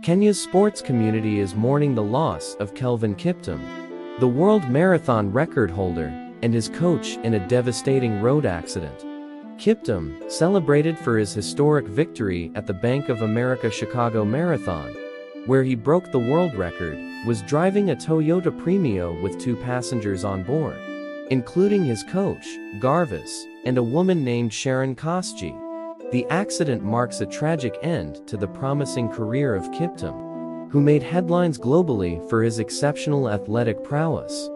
Kenya's sports community is mourning the loss of Kelvin Kiptum, the world marathon record holder, and his coach in a devastating road accident. Kiptum, celebrated for his historic victory at the Bank of America Chicago Marathon, where he broke the world record, was driving a Toyota Premio with two passengers on board, including his coach, Garvais, and a woman named Sharon Kosgey. The accident marks a tragic end to the promising career of Kiptum, who made headlines globally for his exceptional athletic prowess.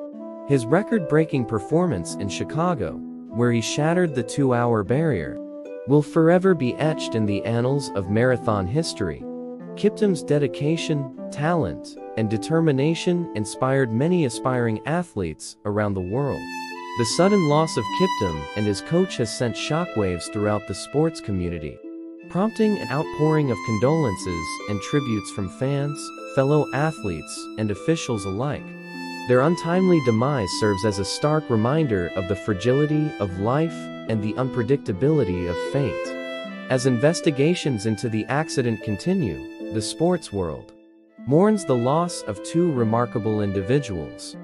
His record-breaking performance in Chicago, where he shattered the two-hour barrier, will forever be etched in the annals of marathon history. Kiptum's dedication, talent, and determination inspired many aspiring athletes around the world. The sudden loss of Kiptum and his coach has sent shockwaves throughout the sports community, prompting an outpouring of condolences and tributes from fans, fellow athletes, and officials alike. Their untimely demise serves as a stark reminder of the fragility of life and the unpredictability of fate. As investigations into the accident continue, the sports world mourns the loss of two remarkable individuals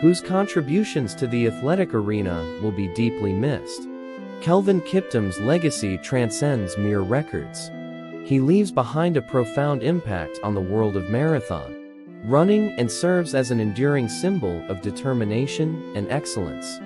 whose contributions to the athletic arena will be deeply missed. Kelvin Kiptum's legacy transcends mere records. He leaves behind a profound impact on the world of marathon running and serves as an enduring symbol of determination and excellence.